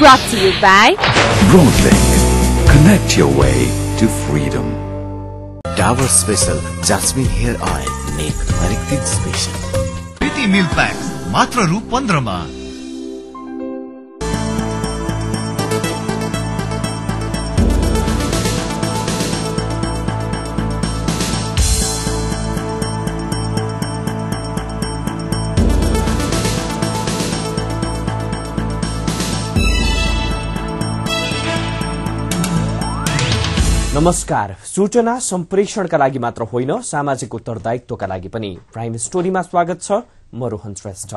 brought to you by Broadlink. Connect your way to freedom. Dabur special jasmine hair oil make हरेक दिन special प्रीति milk pack मात्र रु पन्ध्रमा नमस्कार। सूचना सम्प्रेषणका लागि मात्र होइन सामाजिक उत्तरदायित्वका लागि पनि। प्राइम स्टोरीमा स्वागत छ म रोहन श्रेष्ठ।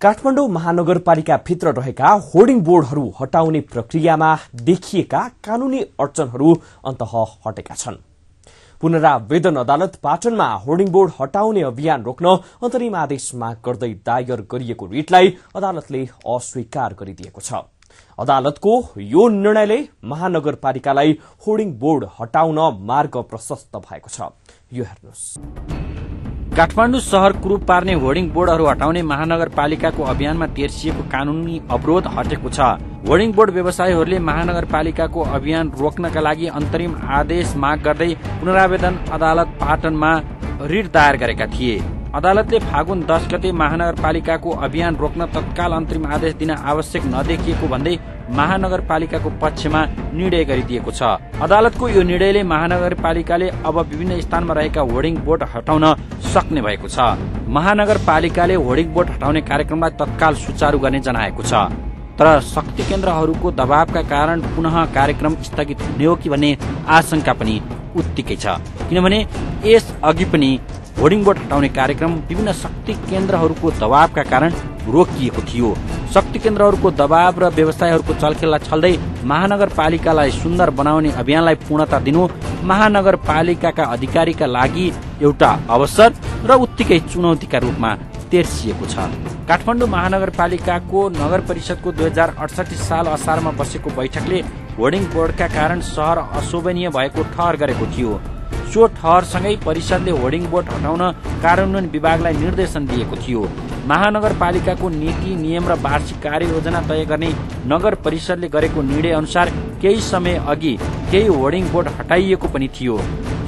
काठमाडौँ महानगरपालिकाभित्र रहेका होर्डिङ बोर्डहरू हटाउने प्रक्रियामा देखिएका कानूनी अडचनहरू अन्त हटेका छन्। पुनरावेदन अदालत पाटनमा होर्डिङ बोर्ड हटाउने अभियान रोक्न अन्तरिम आदेश माग गर्दै दायर गरिएको रिटलाई अदालतले अस्वीकार गरिदिएको छ। अदालतको यो निर्णयले महानगरपालिकालाई होर्डिङ बोर्ड हटाउन मार्ग प्रशस्त भएको छ। यो हेर्नुहोस्। काठमाडौँ शहर कुरूप पार्ने होर्डिङ बोर्डहरू हटाउने महानगरपालिकाको अभियानमा तेर्सिएको कानूनी अवरोध हटेको छ। होर्डिङ बोर्ड व्यवसायीहरूले महानगरपालिकाको अभियान रोक्नका लागि अन्तरिम आदेश माग गर्दै पुनरावेदन अदालत पाटनमा रिट दायर गरेका थिए। अदालतले फागुन दस गते महानगरपालिकाको अभियान रोक्न तत्काल अन्तरिम आदेश दिन आवश्यक नदेखिएको भन्दै महानगरपालिकाको पक्षमा निर्णय गरिदिएको छ। अदालतको यो निर्णयले महानगरपालिकाले अब विभिन्न स्थानमा रहेका होर्डिङ बोर्ड हटाउन सक्ने भएको छ। महानगरपालिकाले होर्डिङ बोर्ड हटाउने कार्यक्रमलाई तत्काल सुचारू गर्ने जनाएको छ। तर शक्ति केन्द्रहरूको दबावका कारण पुनः कार्यक्रम स्थगित हुने हो कि भन्ने आशंका पनि उत्तिकै छ। किनभने यस अघि पनि होर्डिङ बोर्ड हटाउने कार्यक्रम विभिन्न शक्ति केन्द्रहरूको दबावका कारण रोकिएको थियो। शक्ति केन्द्रहरूको दबाव र व्यवसायहरूको चलखेललाई छल्दै महानगरपालिकालाई सुन्दर बनाउने अभियानलाई पूर्णता दिनु महानगरपालिकाका अधिकारीका लागि एउटा अवसर र उत्तिकै चुनौतीका रूपमा तेर्सिएको छ। काठमाडौँ महानगरपालिकाको नगर परिषदको दुई हजार अडसठी साल असारमा बसेको बैठकले होर्डिङ बोर्डका कारण सहर अशोभनीय भएको ठहर गरेको थियो। सो ठहरसँगै परिषदले होर्डिङ बोर्ड हटाउन कार्यान्वयन विभागलाई निर्देशन दिएको थियो। महानगरपालिकाको नीति नियम र वार्षिक कार्ययोजना तय गर्ने नगर परिषदले गरेको निर्णय अनुसार केही समय अघि केही होर्डिङ बोर्ड हटाइएको पनि थियो।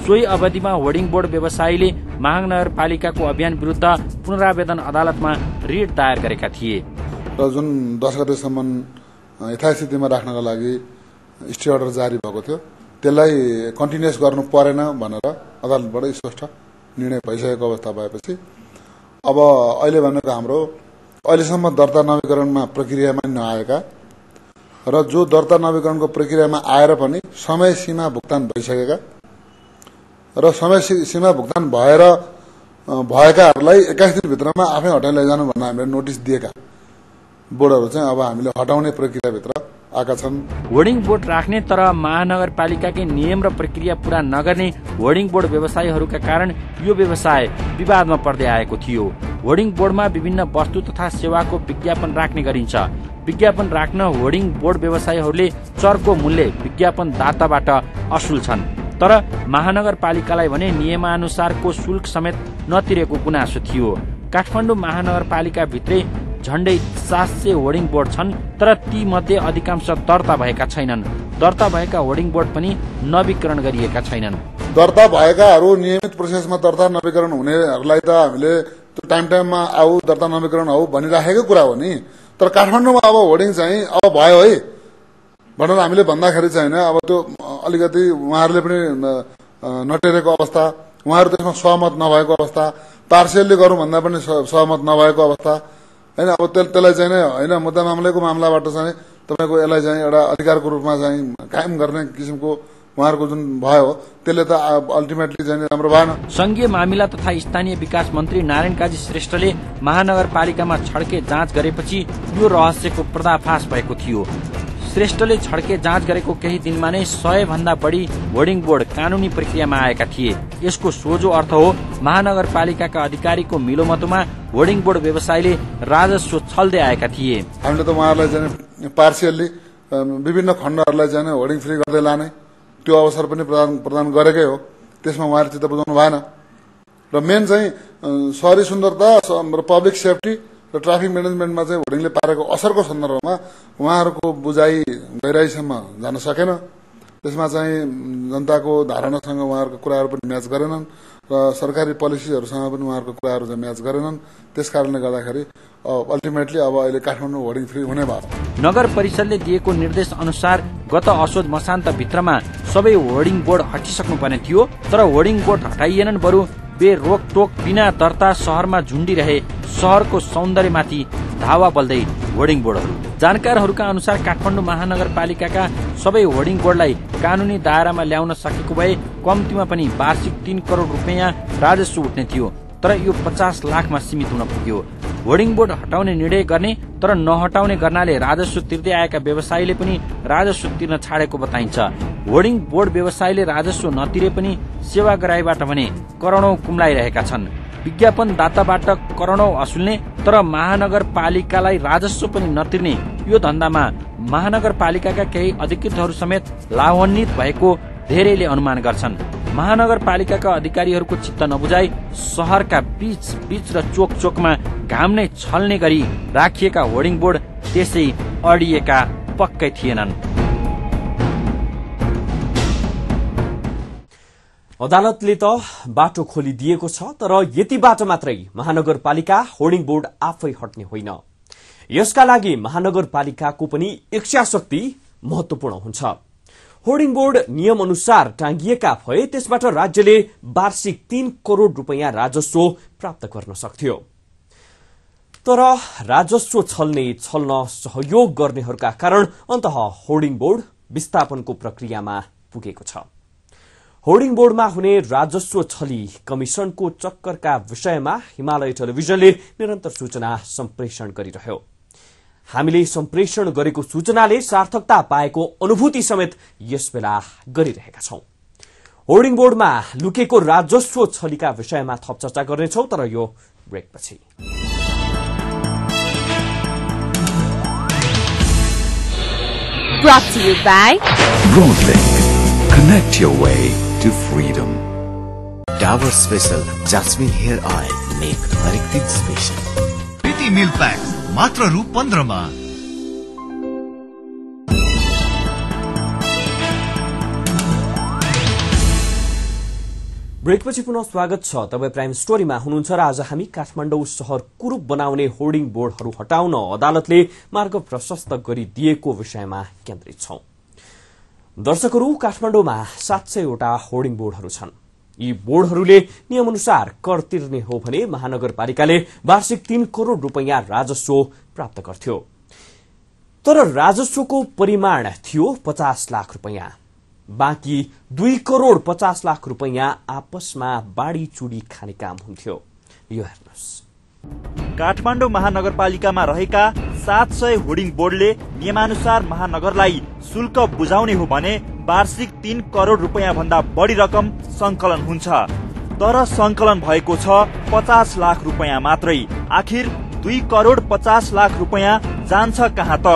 सोही अवधिमा होर्डिङ बोर्ड व्यवसायीले महानगरपालिकाको अभियान विरुद्ध पुनरावेदन अदालतमा रिट दायर गरेका थिए। र जुन दस गतेसम्म यथास्थितिमा राख्नका लागि स्टे अर्डर जारी भएको थियो। त्यसलाई कन्टिन्युस गर्नु परेन भनेर अदालतबाट स्पष्ट निर्णय भइसकेको अवस्था भएपछि अब अहिले भनेको हाम्रो अहिलेसम्म दर्ता नवीकरणमा प्रक्रियामा नआएका र जो दर्ता नवीकरणको प्रक्रियामा आएर पनि समय सीमा भुक्तान भइसकेका र समय सीमा भुक्तान भएर भएकाहरूलाई एक्काइस दिनभित्रमा आफै हटाइ लैजानु भनेर हामीले नोटिस दिएका बोर्डहरू चाहिँ अब हामीले हटाउने प्रक्रियाभित्र आएका छन्। होर्डिङ बोर्ड राख्ने तर महानगरपालिकाकै नियम र प्रक्रिया पूरा नगर्ने होर्डिङ बोर्ड व्यवसायीहरूका कारण यो व्यवसाय विवादमा पर्दै आएको थियो। होर्डिङ बोर्डमा विभिन्न वस्तु तथा सेवाको विज्ञापन राख्ने गरिन्छ। विज्ञापन राख्न होर्डिङ बोर्ड व्यवसायीहरूले चर्को मूल्य विज्ञापन दाताबाट असुल्छन् तर महानगरपालिकालाई भने नियमानुसारको शुल्क समेत नतिरेको गुनासो थियो। काठमाडौँ महानगरपालिका भित्रै झण्डै सात सय होर्डिङ बोर्ड छन् तर ती मध्ये अधिकांश दर्ता भएका छैनन्। दर्ता भएका होर्डिङ बोर्ड पनि नवीकरण गरिएका छैनन्। दर्ता भएकाहरू नियमित प्रोसेसमा दर्ता नवीकरण हुनेहरूलाई त हामीले टाइम टाइममा आऊ दर्ता नवीकरण हौ भनिराखेकै कुरा हो नि। तर काठमाडौँमा अब होर्डिङ चाहिँ अब भयो है। भनेर हामीले भन्दाखेरि चाहिँ अब त्यो अलिकति उहाँहरूले पनि नटेरेको अवस्था उहाँहरू त्यसमा सहमत नभएको अवस्था पार्सियलले गरौँ भन्दा पनि सहमत नभएको अवस्था। होइन अब त्यसलाई चाहिँ होइन मुद्दा मामलाको मामलाबाट चाहिँ तपाईँको यसलाई चाहिँ एउटा अधिकारको रूपमा चाहिँ कायम गर्ने किसिमको उहाँहरूको जुन भयो त्यसले त अल्टिमेटली चाहिँ राम्रो भएन। संघीय मामिला तथा स्थानीय विकास मन्त्री नारायण काजी श्रेष्ठले महानगरपालिकामा छड्के जाँच गरेपछि यो रहस्यको पर्दाफाश भएको थियो। श्रेष्ठले छड्के जाँच गरेको केही दिनमा नै सय भन्दा बढी होर्डिङ बोर्ड कानूनी प्रक्रियामा आएका थिए। यसको सोझो अर्थ हो महानगरपालिकाका अधिकारीको मिलोमतोमा होर्डिङ बोर्ड व्यवसायले राजस्व छल्दै आएका थिए। हामीले त उहाँहरूलाई पार्सियल्ली विभिन्न खण्डहरूलाई चाहिँ होर्डिङ फ्री गर्दै लाने त्यो अवसर पनि प्रदान प्रदान गरेकै हो। त्यसमा उहाँले चित्त बुझाउनु भएन। र मेन चाहिँ सहरी सुन्दरता र पब्लिक सेफ्टी र ट्राफिक म्यानेजमेन्टमा चाहिँ होर्डिङले पारेको असरको सन्दर्भमा उहाँहरूको बुझाइ गहिराईसम्म जान सकेन। त्यसमा चाहिँ जनताको धारणासँग उहाँहरूको कुराहरू पनि म्याच गरेनन् र सरकारी पोलिसीहरूसँग पनि उहाँहरूको कुराहरू चाहिँ म्याच गरेनन्। त्यस कारणले गर्दाखेरि अल्टिमेटली अब अहिले काठमाडौँ होर्डिङ फ्री हुने भयो। नगर परिषदले दिएको निर्देश अनुसार गत असोज मसान्त भित्रमा सबै होर्डिङ बोर्ड हटिसक्नु पर्ने थियो तर होर्डिङ बोर्ड हटाइएनन् बरु। बे रोकटोक बिना दर्ता शहरमा झुन्डिरहे शहरको सौन्दर्यमाथि धावा बल्दै होर्डिङ बोर्डहरू। जानकारहरूका अनुसार काठमाडौँ महानगरपालिकाका सबै होर्डिङ बोर्डलाई कानूनी दायरामा ल्याउन सकेको भए कम्तीमा पनि वार्षिक तीन करोड़ रुपियाँ राजस्व उठ्ने थियो तर यो पचास लाखमा सीमित हुन पुग्यो। होर्डिङ बोर्ड हटाउने निर्णय गर्ने तर नहटाउने गर्नाले राजस्व तिर्दै आएका व्यवसायीले पनि राजस्व तिर्न छाडेको बताइन्छ। होर्डिङ बोर्ड व्यवसायीले राजस्व नतिरे पनि सेवाग्राहीबाट भने करोड़ौं कुम्लाइरहेका छन्। विज्ञापन दाताबाट करोड़ौं असुल्ने तर महानगरपालिकालाई राजस्व पनि नतिर्ने यो धन्दामा महानगरपालिकाका केही अधिकृतहरू समेत लाभान्वित भएको धेरैले अनुमान गर्छन्। महानगरपालिकाका अधिकारीहरूको चित्त नबुझाई शहरका बीच बीच र चोक चोकमा घाम नै छल्ने गरी राखिएका होर्डिङ बोर्ड त्यसै अडिएका पक्कै थिएनन्। अदालतले त बाटो खोलिदिएको छ तर यतिबाट मात्रै महानगरपालिका होर्डिङ बोर्ड आफै हट्ने होइन। यसका लागि महानगरपालिकाको पनि इच्छाशक्ति महत्वपूर्ण हुन्छ। होर्डिङ बोर्ड नियम अनुसार टाँगिएका भए त्यसबाट राज्यले वार्षिक तीन करोड़ रूपियाँ राजस्व प्राप्त गर्न सक्थ्यो। तर राजस्व छल्ने छल्न सहयोग गर्नेहरूका कारण अन्त होर्डिङ बोर्ड विस्थापनको प्रक्रियामा पुगेको छ। होर्डिङ बोर्डमा हुने राजस्व छली कमिशनको चक्करका विषयमा हिमालय टेलिभिजनले निरन्तर सूचना सम्प्रेषण गरिरह्यो। हामीले सम्प्रेषण गरेको सूचनाले सार्थकता पाएको अनुभूति समेत यस बेला गरिरहेका छौं। होर्डिङ बोर्डमा लुकेको राजस्व छलीका विषयमा थप चर्चा गर्नेछौ तर यो ब्रेकपछि। Brought to you by Broadlink. Connect your way. To freedom. Special jasmine hair oil make हरेक दिन स्पेशल प्रीति मिल्क प्याक मात्र रु पन्ध्रमा ब्रेकपछि पुनः स्वागत छ। तपाईँ प्राइम स्टोरीमा हुनुहुन्छ र आज हामी काठमाडौँ सहर कुरूप बनाउने होर्डिङ बोर्डहरू हटाउन अदालतले मार्ग प्रशस्त गरिदिएको विषयमा केन्द्रित छौं। दर्शकहरू काठमाडौँमा सात सयवटा होर्डिङ बोर्डहरू छन्। यी बोर्डहरूले नियमअनुसार कर तिर्ने हो भने महानगरपालिकाले वार्षिक तीन करोड़ रूपियाँ राजस्व प्राप्त गर्थ्यो। तर राजस्वको परिमाण थियो पचास लाख रूपियाँ। बाँकी दुई करोड़ पचास लाख रूपियाँ आपसमा बाढ़ी चुडी खाने काम हुन्थ्यो काठमाडौँ महानगरपालिकामा रहेका सात सय होर्डिङ बोर्डले नियमानुसार महानगरलाई शुल्क बुझाउने हो भने वार्षिक तीन करोड़ रुपियाँ भन्दा बढी रकम संकलन हुन्छ। तर संकलन भएको छ पचास लाख रुपियाँ मात्रै। आखिर दुई करोड़ पचास लाख रुपियाँ जान्छ कहाँ त?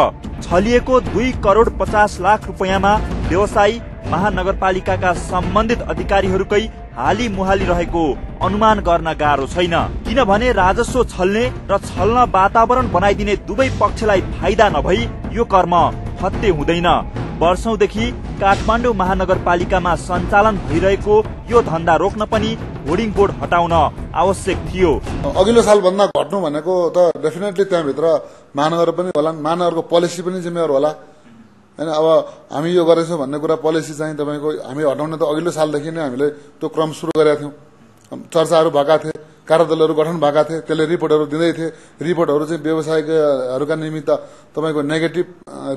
छलिएको दुई करोड़ पचास लाख रुपियाँमा व्यवसायी महानगरपालिकाका सम्बन्धित अधिकारीहरूकै हाली मुहाली रहेको अनुमान गर्न गाह्रो छैन। किनभने राजस्व छल्ने र छल्न वातावरण बनाइदिने दुवै पक्षलाई फाइदा नभई यो कर्म फत्ते हुँदैन। वर्षौंदेखि काठमाडौँ महानगरपालिकामा सञ्चालन भइरहेको यो धन्दा रोक्न पनि होर्डिङ बोर्ड हटाउन आवश्यक थियो। अघिल्लो साल भन्दा घट्नु भनेको त डेफिनेटली त्यहाँभित्र महानगर पनि होला महानगरको पोलिसी पनि जिम्मेवार होला। होइन अब हामी यो गरेछौँ भन्ने कुरा पोलिसी चाहिँ तपाईँको हामी हटाउने त अघिल्लो सालदेखि नै हामीले त्यो क्रम सुरु गरेका थियौँ। चर्चाहरू भएका थिए कार्यदलहरू गठन भएका थिए त्यसले रिपोर्टहरू दिँदै थिए। रिपोर्टहरू चाहिँ व्यवसायिकहरूका निमित्त तपाईँको नेगेटिभ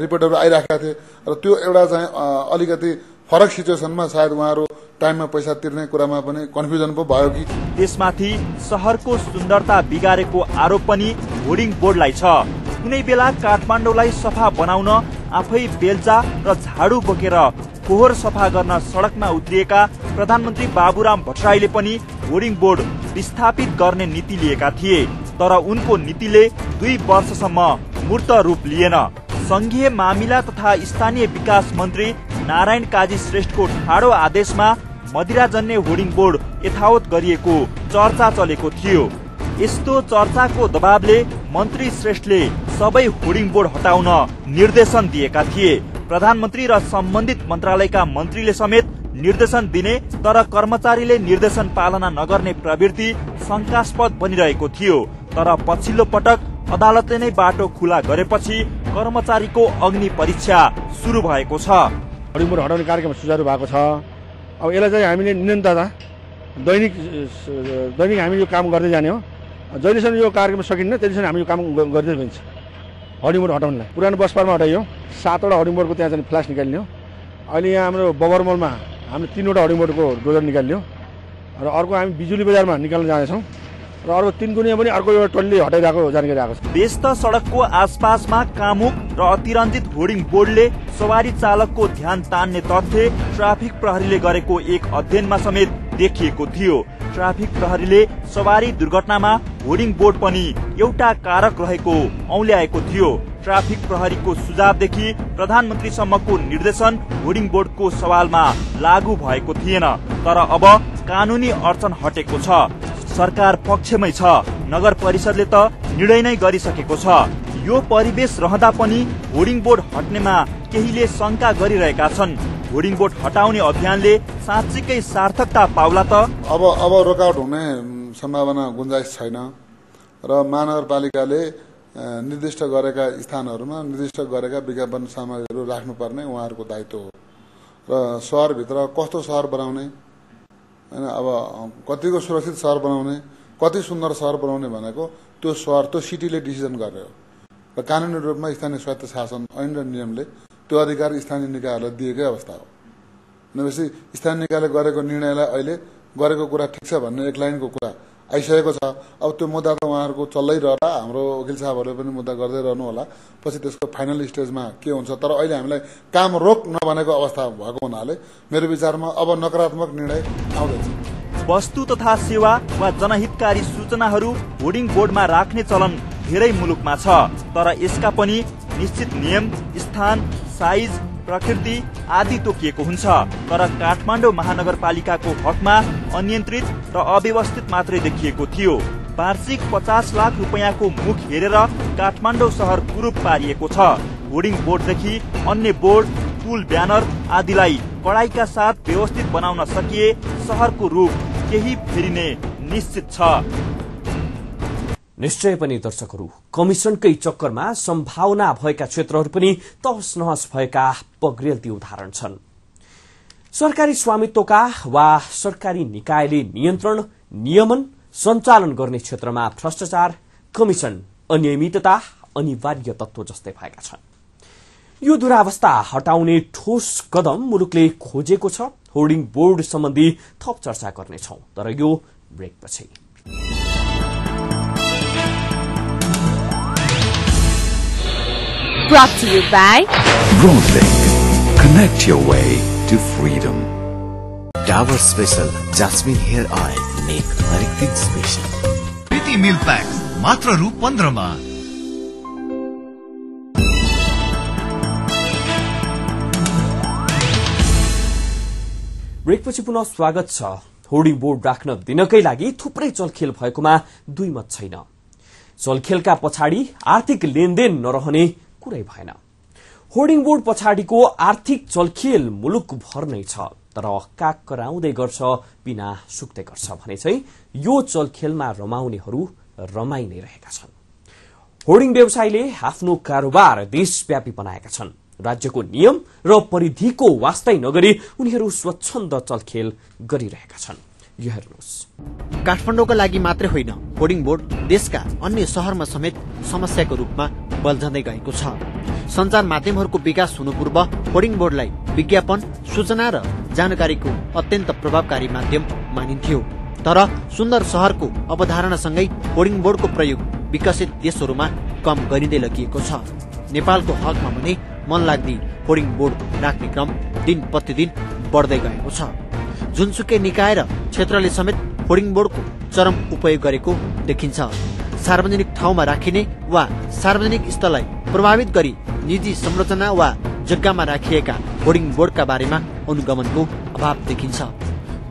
रिपोर्टहरू आइराखेका थिए। र त्यो एउटा चाहिँ अलिकति फरक सिचुएसनमा सायद उहाँहरू टाइममा पैसा तिर्ने कुरामा पनि कन्फ्युजन पो भयो कि। त्यसमाथि सहरको सुन्दरता बिगारेको आरोप पनि होर्डिङ बोर्डलाई छ। कुनै बेला काठमाडौँलाई सफा बनाउन आफै बेल्चा र झाडु बोकेर फोहोर सफा गर्न सडकमा उत्रिएका प्रधानमन्त्री बाबुराम भट्टराईले पनि होर्डिङ बोर्ड विस्थापित गर्ने नीति लिएका थिए तर उनको नीतिले दुई वर्षसम्म मूर्त रूप लिएन। संघीय मामिला तथा स्थानीय विकास मन्त्री नारायण काजी श्रेष्ठको ठाडो आदेशमा मदिराजन्य होर्डिङ बोर्ड यथावत गरिएको चर्चा चलेको थियो। यस्तो चर्चाको दबावले मन्त्री श्रेष्ठले सबै होर्डिङ बोर्ड हटाउन निर्देशन दिएका थिए। प्रधानमन्त्री र सम्बन्धित मन्त्रालयका मन्त्रीले समेत निर्देशन दिने तर कर्मचारीले निर्देशन पालना नगर्ने प्रवृत्ति शङ्कास्पद बनिरहेको थियो। तर पछिल्लो पटक अदालतले नै बाटो खुला गरेपछि कर्मचारीको अग्नि परीक्षा सुरु भएको छ। हटाउने कार्यक्रम सुचारू भएको छ। अब यसलाई चाहिँ हामीले निरन्तरता दैनिक दैनिक हामी यो काम गर्दै जाने हो। जहिलेसम्म यो कार्यक्रम सकिन्न त्यतिसम्म हामी यो काम ग- गर्दै जान्छ हरिमुर हटाउनलाई। पुरानो बस पार्कमा हटाइयो। सातवटा हरिमुरको त्यहाँ चाहिँ फ्ल्यास निकालियो अहिले यहाँ हाम्रो बबरमलमा हामीले तिनवटा हरिमुरको डोजर निकालियो। र अर्को हामी बिजुली बजारमा निकाल्न जाँदैछौँ। र अर्को तिन गुनिया पनि अर्को एउटा टल्ली हटाइरहेको जानकारी आएको छ। व्यस्त सड़कको आसपासमा कामुक र अतिरञ्जित होर्डिङ बोर्डले सवारी चालकको ध्यान तान्ने तथ्य ट्राफिक प्रहरीले गरेको एक अध्ययनमा समेत देखिएको थियो। ट्राफिक प्रहरीले सवारी दुर्घटनामा होर्डिङ बोर्ड पनि एउटा कारक रहेको औल्याएको थियो। ट्राफिक प्रहरीको सुझावदेखि प्रधानमन्त्रीसम्मको निर्देशन होर्डिङ बोर्डको सवालमा लागू भएको थिएन। तर अब कानूनी अडचन हटेको छ। सरकार पक्षमै छ। नगर परिषदले त निर्णय नै गरिसकेको छ। यो परिवेश रहँदा पनि होर्डिङ बोर्ड हट्नेमा केहीले शंका गरिरहेका छन्। होर्डिङ बोर्ड हटाउने अभियानले साँच्चीकै सार्थकता पाउला त। अब अब रोकआउट हुने सम्भावना गुन्जाइस छैन। र महानगरपालिकाले निर्दिष्ट गरेका स्थानहरूमा निर्दिष्ट गरेका विज्ञापन सामग्रीहरू राख्नुपर्ने उहाँहरूको दायित्व हो। र सहरभित्र कस्तो सहर बनाउने? होइन अब कतिको सुरक्षित सहर बनाउने कति सुन्दर सहर बनाउने भनेको त्यो सहर त्यो सिटीले डिसिजन गर्ने हो र कानुनी रूपमा स्थानीय स्वायत्त शासन ऐन र नियमले त्यो अधिकार स्थानीय निकायहरूलाई दिएकै अवस्था हो। भनेपछि स्थानीय निकायले गरेको निर्णयलाई अहिले गरेको कुरा ठिक छ भन्ने एक लाइनको कुरा आइसकेको छ। अब त्यो मुद्दा त उहाँहरूको चल्दै रहला हाम्रो वकिल साहबहरूले पनि मुद्दा गर्दै रहनु होला। पछि त्यसको फाइनल स्टेजमा के हुन्छ? तर अहिले हामीलाई काम रोक नभनेको अवस्था भएको हुनाले मेरो विचारमा अब नकारात्मक निर्णय आउँदैछ। वस्तु तथा सेवा वा जनहितकारी सूचनाहरू होर्डिङ बोर्डमा राख्ने चलन धेरै मुलुकमा छ। तर यसका पनि निश्चित नियम स्थान साइज प्रकृति आदि तोकिएको हुन्छ। तर काठमाडौँ महानगरपालिकाको हकमा अनियन्त्रित र अव्यवस्थित मात्रै देखिएको थियो। वार्षिक पचास लाख रुपियाँको मुख हेरेर काठमाडौँ सहर कुरूप पारिएको छ। होर्डिङ बोर्डदेखि अन्य बोर्ड पुल ब्यानर आदिलाई कडाईका साथ व्यवस्थित बनाउन सकिए सहरको रूप केही फेरिने निश्चित छ। निश्चय पनि दर्शकहरू कमिसनकै चक्करमा सम्भावना भएका क्षेत्रहरू पनि तहस नहस भएका पग्रेलती उदाहरण छन्। सरकारी स्वामित्वका वा सरकारी निकायले नियन्त्रण नियमन सञ्चालन गर्ने क्षेत्रमा भ्रष्टाचार कमिसन अनियमितता अनिवार्य तत्व जस्तै भएका छन्। यो दुरावस्था हटाउने ठोस कदम मुलुकले खोजेको छ होर्डिङ बोर्ड सम्बन्धी थप चर्चा गर्नेछौ। तर यो ब्रेकपछि Brought to you by Broadlink. Connect your way to freedom. Special jasmine hair oil make हरेक दिन स्पेशल प्रीति मिल्क प्याक मात्र रु पन्ध्रमा ब्रेकपछि पुनः स्वागत छ होर्डिङ बोर्ड राख्न दिनकै लागि थुप्रै चलखेल भएकोमा दुई मत छैन चलखेलका पछाडि आर्थिक लेनदेन नरहने कुरै भएन। होर्डिङ बोर्ड पछाडिको आर्थिक चलखेल मुलुकभर नै छ तर काक कराउँदै गर्छ बिना सुक्दै गर्छ भने चाहिँ यो चलखेलमा रमाउनेहरू रमाइ नै रहेका छन्। होर्डिङ व्यवसायीले आफ्नो कारोबार देशव्यापी बनाएका छन्। राज्यको नियम र परिधिको वास्तै नगरी उनीहरू स्वच्छन्द चलखेल गरिरहेका छन्। यो हेर्नुहोस्। काठमाडौँका लागि मात्रै होइन होर्डिङ बोर्ड देशका अन्य शहरमा समेत समस्याको रूपमा बल्झँदै गएको छ। सञ्चार माध्यमहरूको विकास हुनु पूर्व होर्डिङ बोर्डलाई विज्ञापन सूचना र जानकारीको अत्यन्त प्रभावकारी माध्यम मानिन्थ्यो। तर सुन्दर शहरको अवधारणासँगै होर्डिङ बोर्डको प्रयोग विकसित देशहरूमा कम गरिँदै लगिएको छ। नेपालको हकमा भने मन लाग्ने होर्डिङ बोर्ड राख्ने क्रम दिन प्रतिदिन बढ्दै गएको छ। जुनसुकै निकाय र क्षेत्रले समेत होर्डिङ बोर्डको चरम उपयोग गरेको देखिन्छ। सार्वजनिक ठाउँमा राखिने वा सार्वजनिक स्थललाई प्रभावित गरी निजी संरचना वा जग्गामा राखिएका होर्डिङ बोर्डका बारेमा अनुगमनको अभाव देखिन्छ।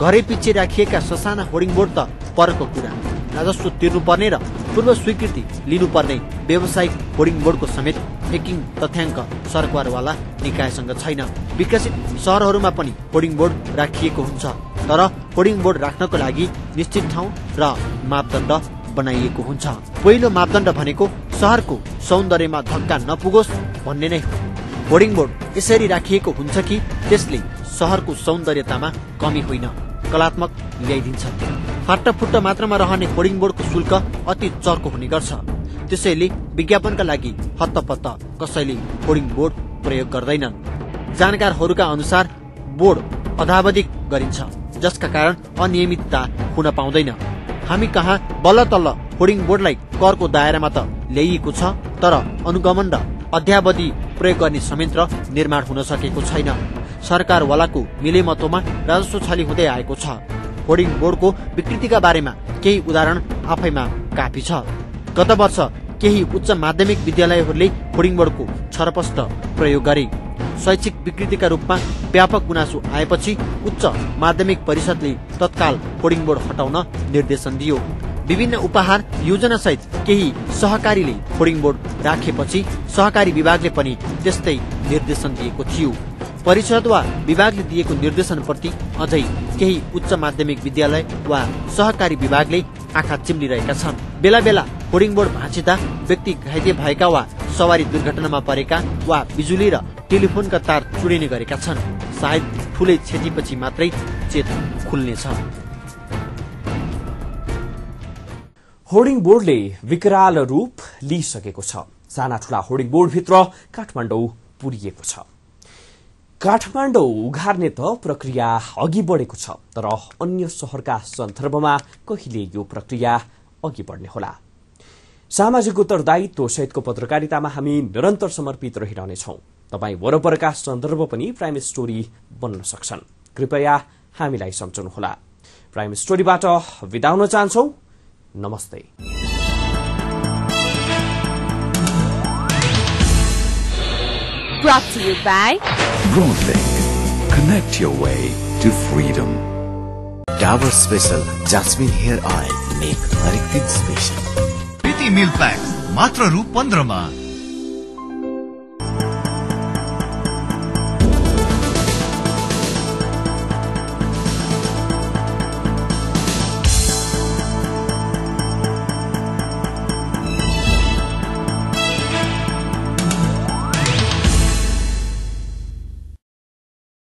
घरै पछि राखिएका ससाना होर्डिङ बोर्ड त परको कुरा। राजस्व तिर्नुपर्ने र पूर्व स्वीकृति लिनुपर्ने व्यावसायिक होर्डिङ बोर्डको समेत हेकिङ तथ्याङ्क सरकारवाला निकायसँग छैन। विकसित सहरहरूमा पनि होर्डिङ बोर्ड राखिएको हुन्छ तर होर्डिङ बोर्ड राख्नको लागि निश्चित ठाउँ र मापदण्ड बनाइएको हुन्छ। पहिलो मापदण्ड भनेको सहरको सौन्दर्यमा धक्का नपुगोस् भन्ने नै हो। होर्डिङ बोर्ड यसरी राखिएको हुन्छ कि त्यसले सहरको सौन्दर्यतामा कमी होइन कलात्मक ल्याइदिन्छ। फाटाफुट्टा मात्रामा रहने होर्डिङ बोर्डको शुल्क अति चर्को हुने गर्छ। त्यसैले विज्ञापनका लागि हत्तपत्त कसैले होर्डिङ बोर्ड प्रयोग गर्दैनन् जानकारहरूका अनुसार बोर्ड अधावधिक गरिन्छ जसका कारण अनियमितता हुन पाउँदैन। हामी कहाँ बल्ल तल्ल होर्डिङ बोर्डलाई करको दायरामा त ल्याइएको छ तर अनुगमन र अध्यावधि प्रयोग गर्ने संयन्त्र निर्माण हुन सकेको छैन। सरकारवालाको मिलेमतोमा राजस्व छली हुँदै आएको छ। होर्डिङ बोर्डको विकृतिका बारेमा केही उदाहरण आफैमा काफी छ। गत वर्ष केही उच्च माध्यमिक विद्यालयहरूले होर्डिङ बोर्डको छरपष्ट प्रयोग गरे। शैक्षिक विकृतिका रूपमा व्यापक गुनासो आएपछि उच्च माध्यमिक परिषदले तत्काल होर्डिङ बोर्ड हटाउन निर्देशन दियो। विभिन्न उपहार योजना सहित केही सहकारीले होर्डिङ बोर्ड राखेपछि सहकारी विभागले पनि त्यस्तै निर्देशन दिएको थियो। परिषद वा विभागले दिएको निर्देशनप्रति अझै केही उच्च माध्यमिक विद्यालय वा सहकारी विभागले आँखा चिम्लिरहेका छन्। बेला बेला होर्डिङ बोर्ड भाँचिँदा व्यक्ति घाइते भएका वा सवारी दुर्घटनामा परेका वा बिजुली र टेलिफोनका तार चुडिने गरेका छन्। सायद ठुलै क्षतिपछि मात्रै चेत खुल्नेछ। होर्डिङ बोर्डले विकराल रूप लिइसकेको छ। साना ठूला होर्डिङ बोर्डभित्र काठमाडौँ पुरिएको छ। काठमाडौँ उघार्ने त प्रक्रिया अघि बढेको छ तर अन्य शहरका सन्दर्भमा कहिले यो प्रक्रिया अघि बढ्ने होला? सामाजिक उत्तरदायित्व सहितको पत्रकारितामा हामी निरन्तर समर्पित रहिरहनेछौ। तपाईँ वरपरका सन्दर्भ पनि प्राइम स्टोरी बन्न सक्छन्। कृपया हामीलाई सम्झनुहोला। प्राइम स्टोरीबाट विदा हुन चाहन्छौ। नमस्ते। Brought to you by Broadlink. Connect your way to freedom. Dabur special jasmine hair oil make हरेक दिन स्पेशल प्रीति मिल्क प्याक मात्र रु पन्ध्रमा